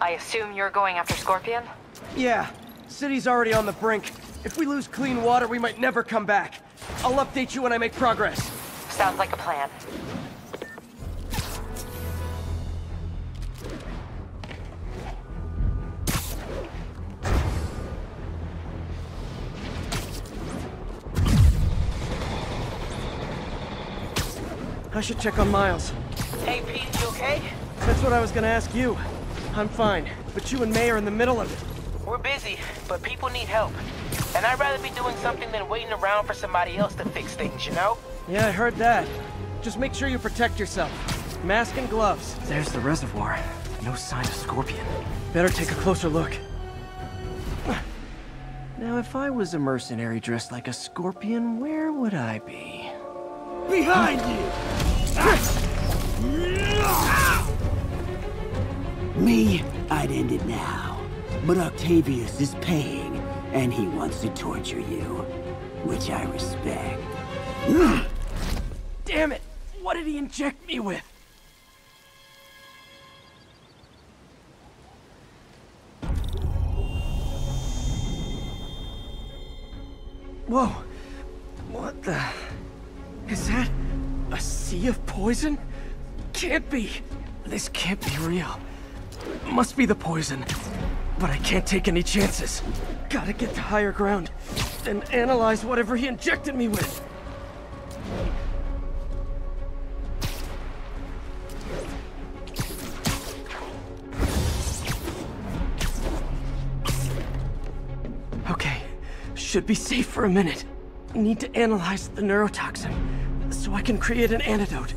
I assume you're going after Scorpion? Yeah. City's already on the brink. If we lose clean water, we might never come back. I'll update you when I make progress. Sounds like a plan. I should check on Miles. Hey, Pete, you okay? That's what I was gonna ask you. I'm fine, but you and May are in the middle of it. We're busy, but people need help. And I'd rather be doing something than waiting around for somebody else to fix things, you know? Yeah, I heard that. Just make sure you protect yourself. Mask and gloves. There's the reservoir. No sign of Scorpion. Better take a closer look. Now, if I was a mercenary dressed like a scorpion, where would I be? Behind you! Ah! Me, I'd end it now. But Octavius is paying, and he wants to torture you. Which I respect. Damn it! What did he inject me with? Whoa! What the... Is that... a sea of poison? Can't be! This can't be real. Must be the poison. But I can't take any chances. Gotta get to higher ground. Then analyze whatever he injected me with. Okay, should be safe for a minute. Need to analyze the neurotoxin, so I can create an antidote.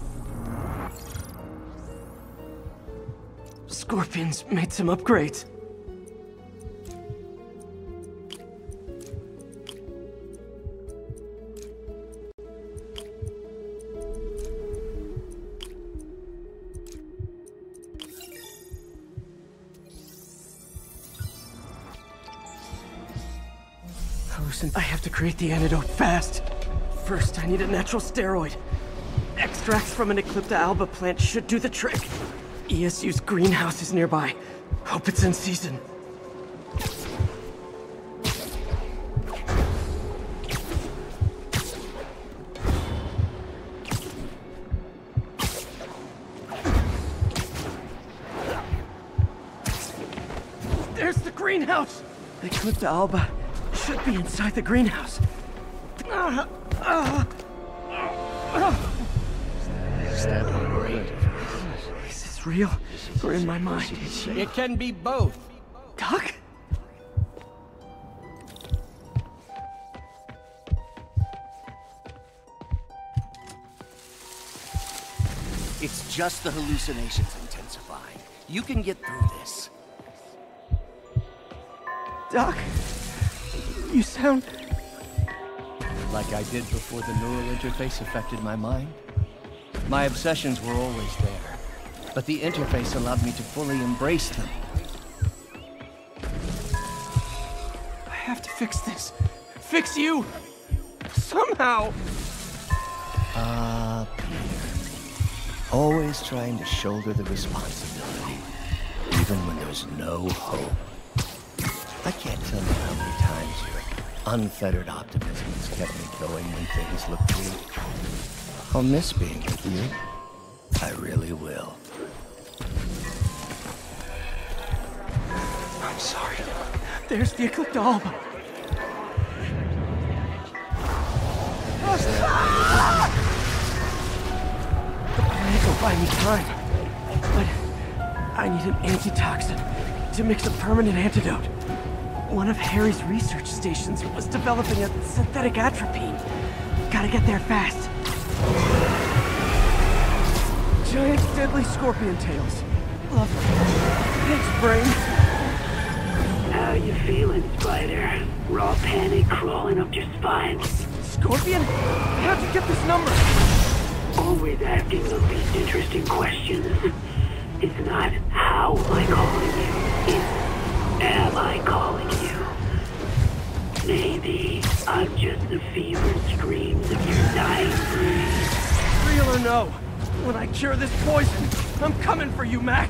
Scorpions made some upgrades. I have to create the antidote fast. First, I need a natural steroid. Extracts from an Eclipta alba plant should do the trick. ESU's greenhouse is nearby. Hope it's in season. There's the greenhouse! The Eclipta alba should be inside the greenhouse. Ah, ah, ah. Is this real or in my mind? It can be both. Doc? It's just the hallucinations intensifying. You can get through this. Doc? You sound... Like I did before the neural interface affected my mind. My obsessions were always there, but the interface allowed me to fully embrace them. I have to fix this. Fix you! Somehow! Ah, Peter. Always trying to shoulder the responsibility, even when there's no hope. I can't tell you how many times your unfettered optimism has kept me going when things look bleak. I'll miss being with you. I really will. I'm sorry. There's the Eclipta alba. The plague will buy me time. But I need an antitoxin to mix a permanent antidote. One of Harry's research stations was developing a synthetic atropine. Gotta get there fast. Giant deadly scorpion tails. Lovely. Pig's brain. Spider. Raw panic crawling up your spine. Scorpion? How'd you get this number? Always asking the least interesting questions. It's not how am I calling you, it's am I calling you. Maybe I'm just the fevered screams of your dying breed. Real or no? When I cure this poison, I'm coming for you, Mac.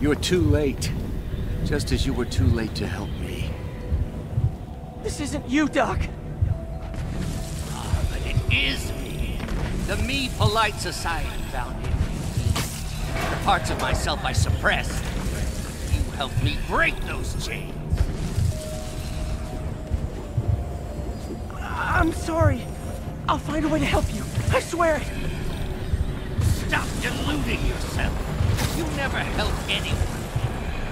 You're too late. Just as you were too late to help me. This isn't you, Doc. Ah, but it is me. The me polite society found in me. The parts of myself I suppressed. You helped me break those chains. I'm sorry. I'll find a way to help you. I swear it. Stop deluding yourself. You never help anyone.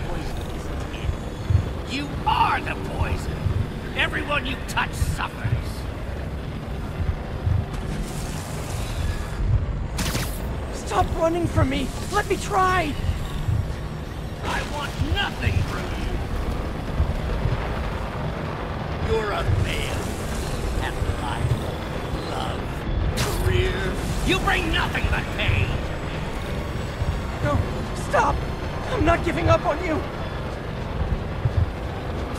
Poison isn't it. You are the poison. Everyone you touch suffers. Stop running from me. Let me try. I want nothing from you. You're a failure. At life, love, career. You bring nothing but pain. No, stop. I'm not giving up on you.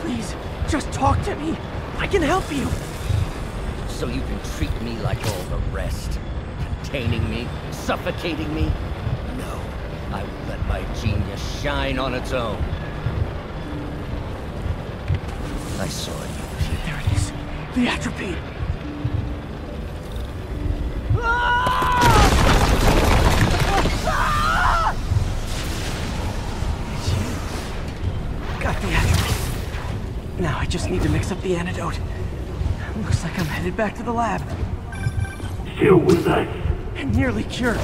Please, just talk to me. I can help you. So you can treat me like all the rest. Containing me, suffocating me. No, I will let my genius shine on its own. I saw you, There it is. The atropine. It's ah! Now I just need to mix up the antidote. Looks like I'm headed back to the lab. Still with us. And nearly cured.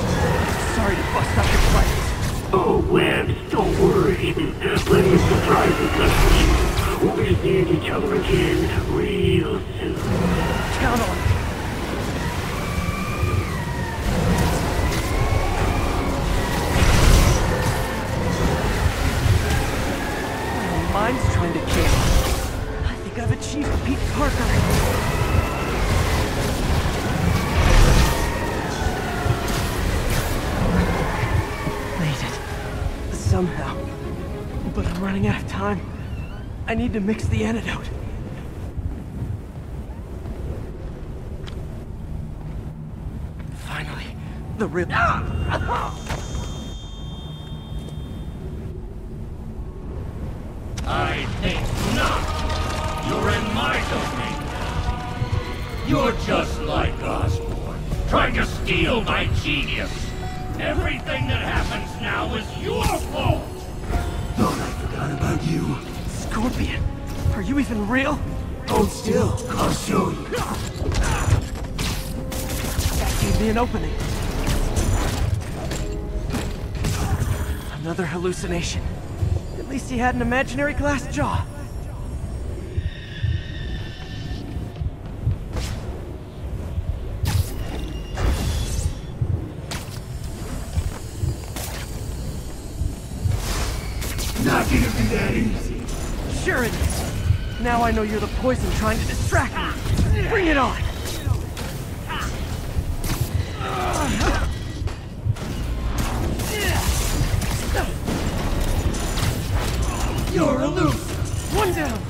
Sorry to bust up your plans. Oh, Webs, don't worry. Plenty of surprises left for you. We'll be seeing each other again real soon. Count on it. Somehow. But I'm running out of time. I need to mix the antidote. Finally, the real. I think not. You're in my domain now. You're just like Osborn, trying to steal my genius. Everything that happens now is your fault. Thought I forgot about you. Scorpion, are you even real? Hold still. I'll show you. That gave me an opening. Another hallucination. At least he had an imaginary glass jaw. That easy. Sure it is. Now I know you're the poison trying to distract me. Bring it on! You're a aloof! One down!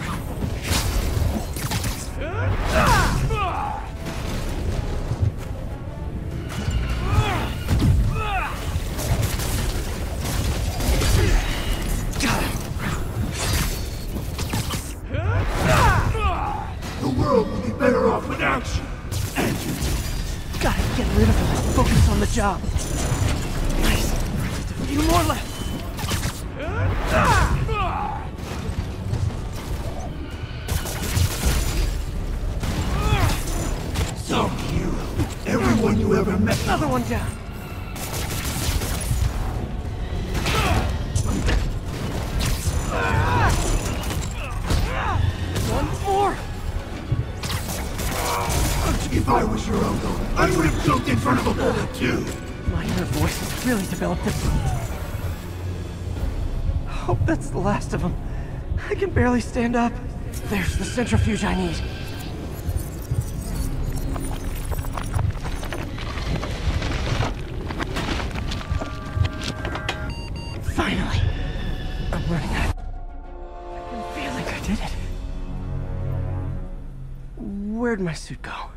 One down. One more! If I was your uncle, I would have jumped in front of a bullet too. My inner voice has really developed this. Hope that's the last of them. I can barely stand up. There's the centrifuge I need. My suit go?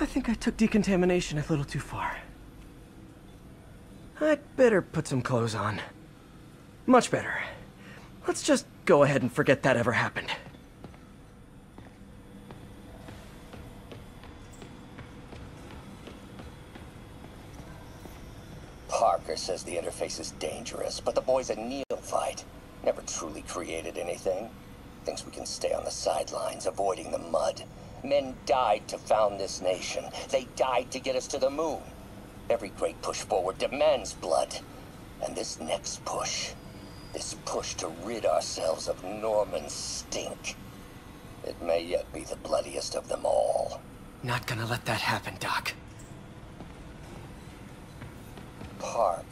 I think I took decontamination a little too far. I'd better put some clothes on. Much better. Let's just go ahead and forget that ever happened. Parker says the interface is dangerous, but the boy's a neophyte. Never truly created anything. Thinks we can stay on the sidelines, avoiding the mud. Men died to found this nation. They died to get us to the moon. Every great push forward demands blood. And this next push, this push to rid ourselves of Norman's stink, it may yet be the bloodiest of them all. Not gonna let that happen, Doc. Parker.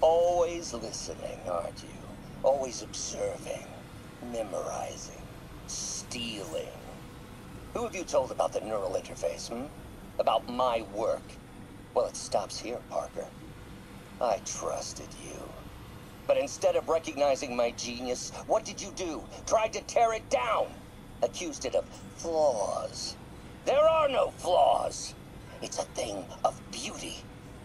Always listening, aren't you? Always observing, memorizing, stealing. Who have you told about the neural interface, hmm? About my work? Well, it stops here, Parker. I trusted you. But instead of recognizing my genius, what did you do? Tried to tear it down. Accused it of flaws. There are no flaws. It's a thing of beauty.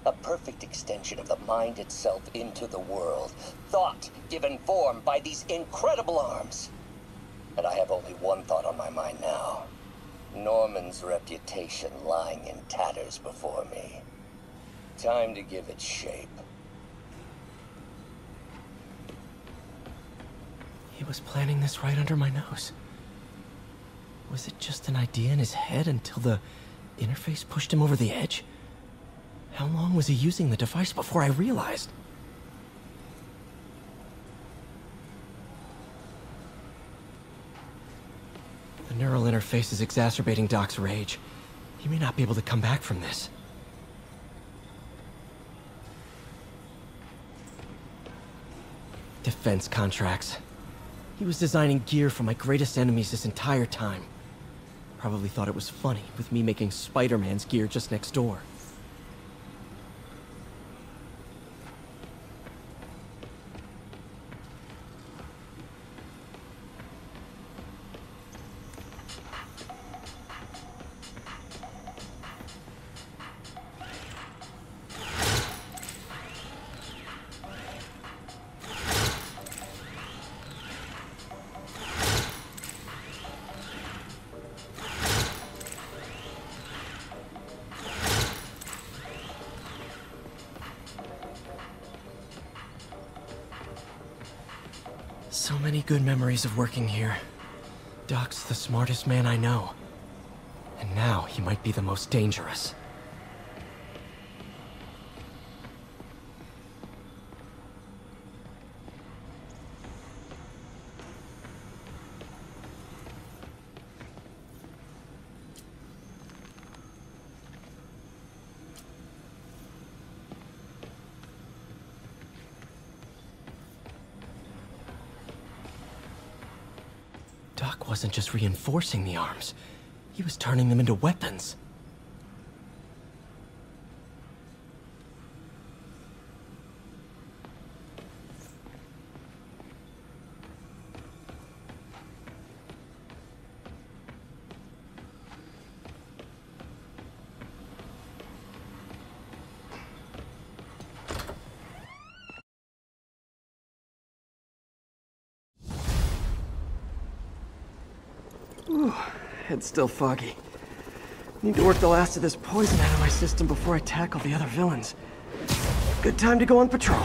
A perfect extension of the mind itself into the world. Thought given form by these incredible arms. And I have only one thought on my mind now. Norman's reputation lying in tatters before me. Time to give it shape. He was planning this right under my nose. Was it just an idea in his head until the interface pushed him over the edge? How long was he using the device before I realized? Neural interface is exacerbating Doc's rage. He may not be able to come back from this. Defense contracts. He was designing gear for my greatest enemies this entire time. Probably thought it was funny with me making Spider-Man's gear just next door. Many good memories of working here. Doc's the smartest man I know. And now he might be the most dangerous. Doc wasn't just reinforcing the arms. He was turning them into weapons. Head's still foggy. Need to work the last of this poison out of my system before I tackle the other villains. Good time to go on patrol.